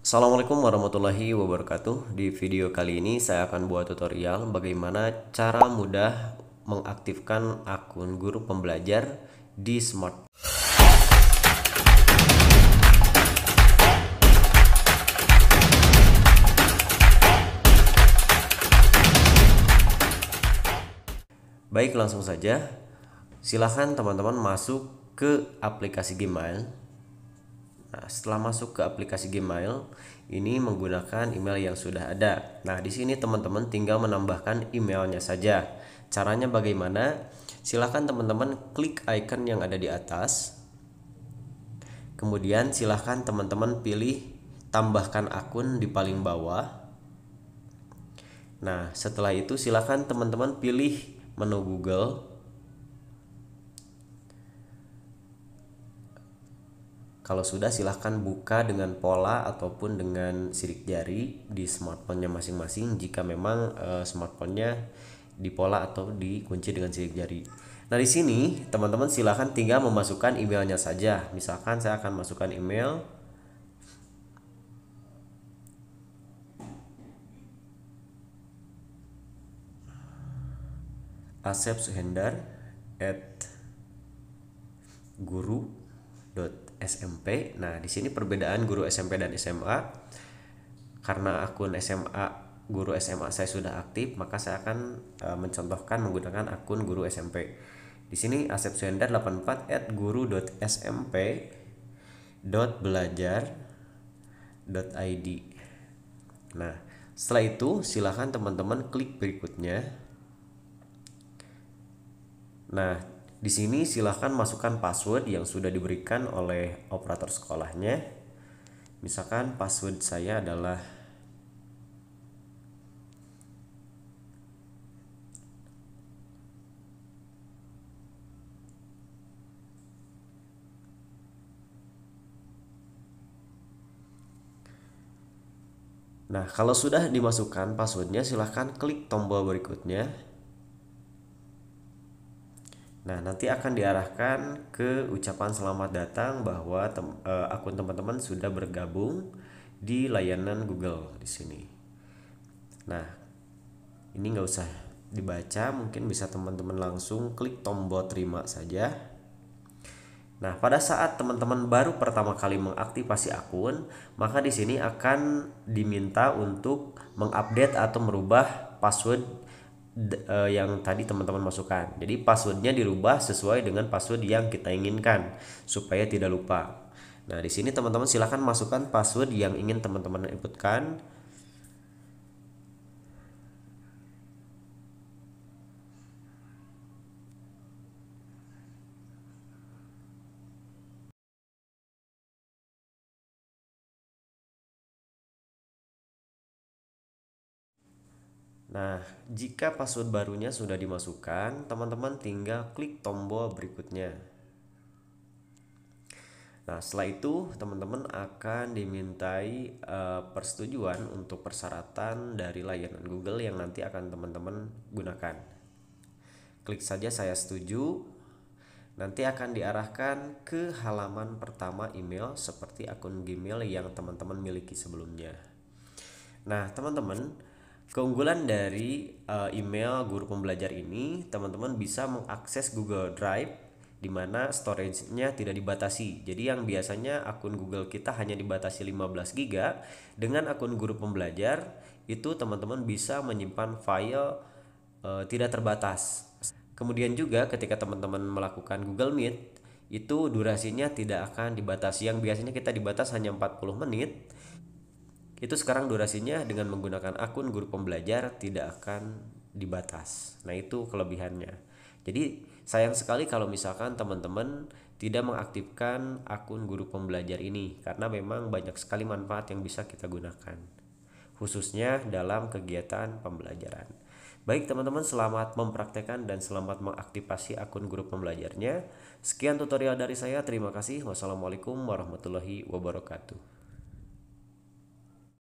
Assalamualaikum warahmatullahi wabarakatuh. Di video kali ini saya akan buat tutorial bagaimana cara mudah mengaktifkan akun guru pembelajar di Smart. Baik, langsung saja. Silahkan teman-teman masuk ke aplikasi Gmail Nah, setelah masuk ke aplikasi Gmail, ini menggunakan email yang sudah ada. Nah, di sini teman-teman tinggal menambahkan emailnya saja. Caranya bagaimana? Silahkan teman-teman klik icon yang ada di atas. Kemudian silahkan teman-teman pilih tambahkan akun di paling bawah. Nah, setelah itu silahkan teman-teman pilih menu Google Kalau sudah silahkan buka dengan pola ataupun dengan sidik jari di smartphone-nya masing-masing jika memang e, smartphone-nya di pola atau dikunci dengan sidik jari. Nah di sini teman-teman silahkan tinggal memasukkan emailnya saja. Misalkan saya akan masukkan email Asep Suhendar at guru SMP. Nah, di sini perbedaan guru SMP dan SMA karena akun SMA guru SMA saya sudah aktif, maka saya akan e, mencontohkan menggunakan akun guru SMP. Di sini Asep Suendar 84 at guru.smp belajar.id. Nah, setelah itu silahkan teman-teman klik berikutnya. Nah, di sini silahkan masukkan password yang sudah diberikan oleh operator sekolahnya. Misalkan password saya adalah Nah, kalau sudah dimasukkan passwordnya, silahkan klik tombol berikutnya Nah, nanti akan diarahkan ke ucapan selamat datang bahwa tem uh, akun teman-teman sudah bergabung di layanan Google di sini. Nah, ini nggak usah dibaca, mungkin bisa teman-teman langsung klik tombol terima saja. Nah, pada saat teman-teman baru pertama kali mengaktifasi akun, maka di sini akan diminta untuk mengupdate atau merubah password uh, yang tadi teman-teman masukkan. Jadi passwordnya dirubah sesuai dengan password yang kita inginkan supaya tidak lupa. Nah di sini teman-teman silahkan masukkan password yang ingin teman-teman inputkan Nah, jika password barunya sudah dimasukkan, teman-teman tinggal klik tombol berikutnya. Nah, setelah itu teman-teman akan dimintai uh, persetujuan untuk persyaratan dari layanan Google yang nanti akan teman-teman gunakan. Klik saja saya setuju. Nanti akan diarahkan ke halaman pertama email seperti akun Gmail yang teman-teman miliki sebelumnya. Nah, teman-teman, Keunggulan dari uh, email guru pembelajar ini, teman-teman bisa mengakses Google Drive di mana storage-nya tidak dibatasi. Jadi yang biasanya akun Google kita hanya dibatasi 15 GB, dengan akun guru pembelajar itu teman-teman bisa menyimpan file uh, tidak terbatas. Kemudian juga ketika teman-teman melakukan Google Meet, itu durasinya tidak akan dibatasi. Yang biasanya kita dibatas hanya 40 menit, itu sekarang durasinya dengan menggunakan akun guru pembelajar tidak akan dibatas. Nah, itu kelebihannya. Jadi, sayang sekali kalau misalkan teman-teman tidak mengaktifkan akun guru pembelajar ini karena memang banyak sekali manfaat yang bisa kita gunakan khususnya dalam kegiatan pembelajaran. Baik teman-teman, selamat mempraktekkan dan selamat mengaktifasi akun guru pembelajarnya. Sekian tutorial dari saya. Terima kasih. Wassalamualaikum warahmatullahi wabarakatuh.